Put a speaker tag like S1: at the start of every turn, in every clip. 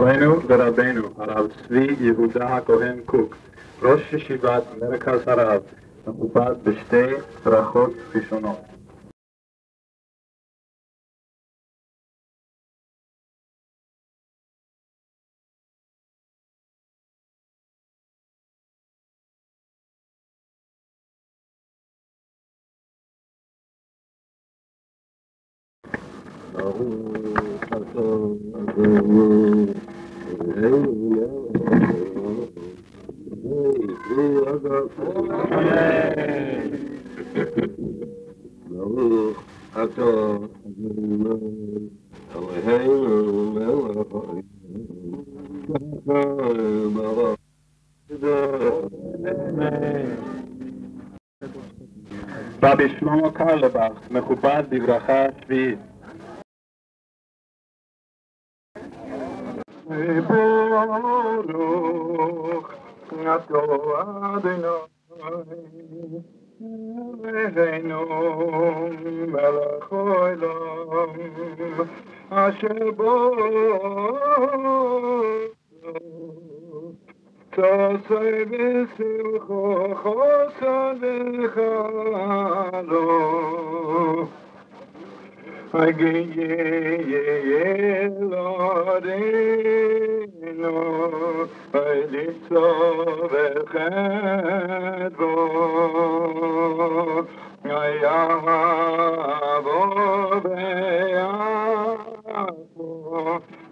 S1: מורנו ורבנו, הרב צבי יהודה הכהן קוק, ראש ישיבת מרכז הרב, מכובד בשתי ברכות ראשונות. רבי שלמה קרלבך, מכובד בברכה שביעית.
S2: ברוך נתו אדוני אלוהינו מלך העולם אשר בו תעשה בשמחו nu bei dit vechet bo ya bo be ya bo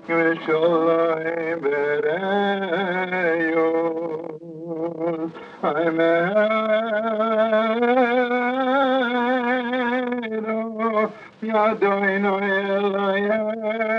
S2: misholayim bereyo Amen. Yadoinu Elayenu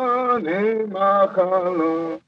S2: Mahana.